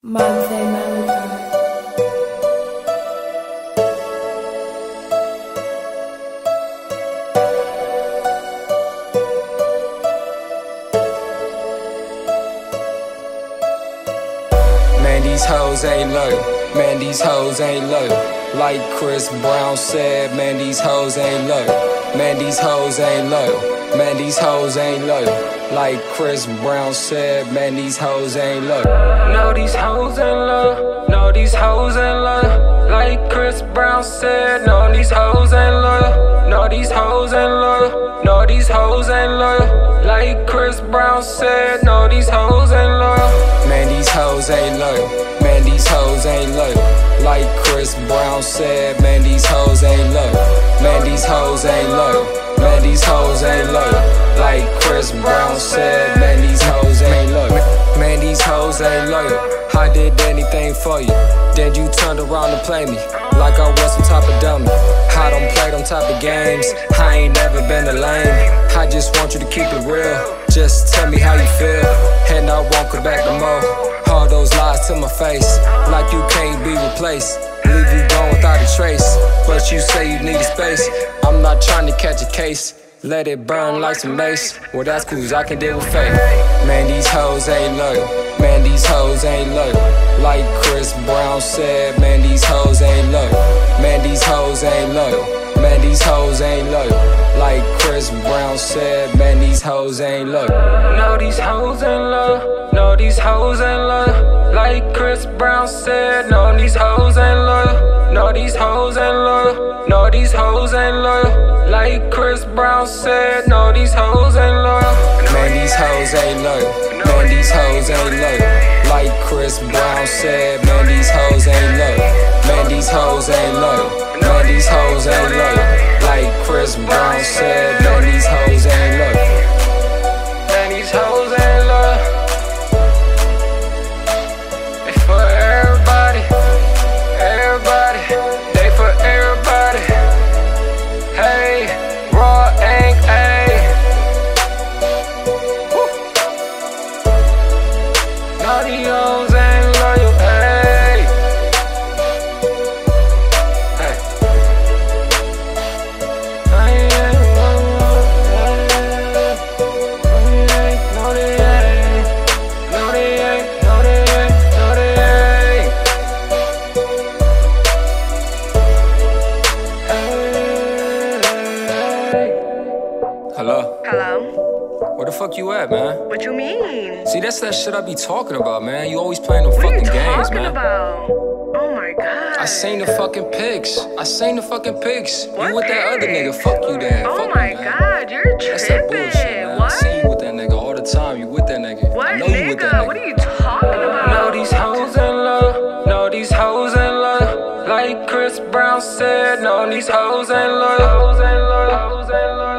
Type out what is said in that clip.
Man, these hoes ain't low. Man, these hoes ain't low. Like Chris Brown said, man, these hoes ain't low. Man, these hoes ain't low. Man, these hoes ain't low. Like Chris Brown said, man, these hoes ain't low. No, these hoes ain't low. No, these hoes ain't low. Like Chris Brown said, no, these hoes ain't low. No, these hoes ain't low. No, these hoes ain't low. Like Chris Brown said, no, these hoes ain't low. Man, these hoes ain't low. Man, these hoes ain't low. Like Chris Brown said, man, these hoes ain't low. Man, these hoes ain't low. Like Chris Brown said, man, these hoes ain't low. Man, these hoes ain't low. I did anything for you. Then you turned around to play me like I was some type of dummy. I don't play them type of games. I ain't never been a lame. I just want you to keep it real. Just tell me how you feel, and I won't come back no more. All those lies to my face, like you can't be replaced. Leave you gone without a trace, but you say you need a space. I'm not trying to catch a case. Let it burn like some mace. Well, that's cool, 'cause I can deal with fate. Man, these hoes ain't low. Man, these hoes ain't low. Like Chris Brown said, man, these hoes ain't low. Man, these hoes ain't low. Man, these hoes ain't low. Like Chris Brown said, man, these hoes ain't low. No, these hoes ain't low. No, these hoes ain't low. Like Chris Brown said, no, these hoes ain't low. No, these hoes ain't low. No, these hoes ain't low. Like Chris Brown said, no, these hoes ain't low. Man, these hoes ain't low. Man, these hoes ain't low. Like Chris Brown said, man, these hoes ain't low. Man, these hoes ain't low. Man, these hoes ain't low. Like Chris Brown said, man, these hoes ain't low. No, they ain't. No, they ain't, no, they ain't, no, they ain't. Hey. Hello? Hello? Where the fuck you at, man? What you mean? See, that's that shit I be talking about, man. You always playing them What are you fucking games, talking man. about? Oh my god. I seen the fucking pics. I seen the fucking pics. What you with that other nigga. Fuck you, then. Oh Fuck my you, god, you're tripping. That's that tripping. bullshit, Like Chris Brown said, no, these hoes ain't loyal. Hoes ain't loyal.